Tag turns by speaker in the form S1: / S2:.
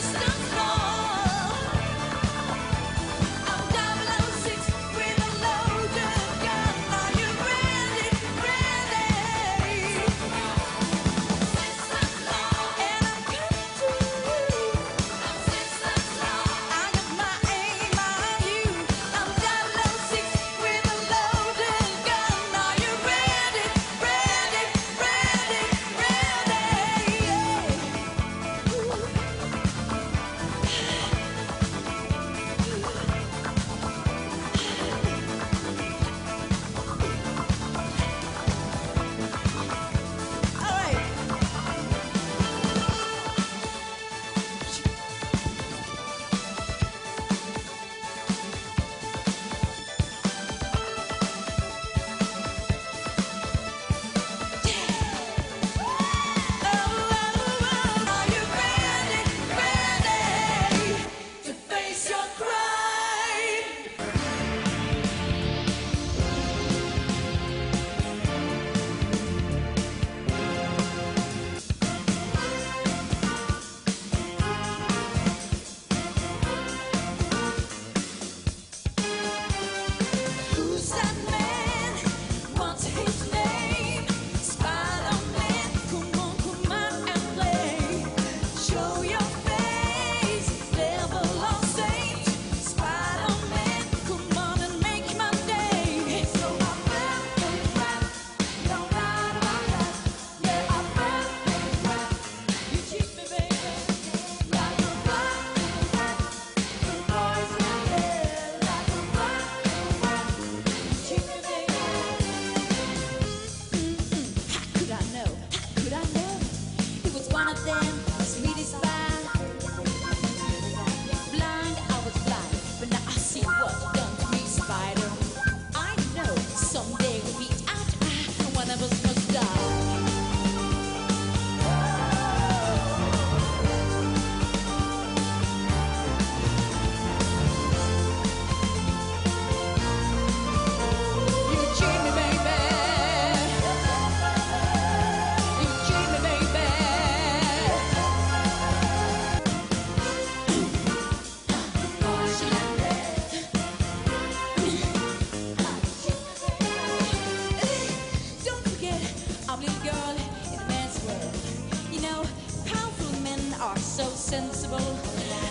S1: stop. so sensible.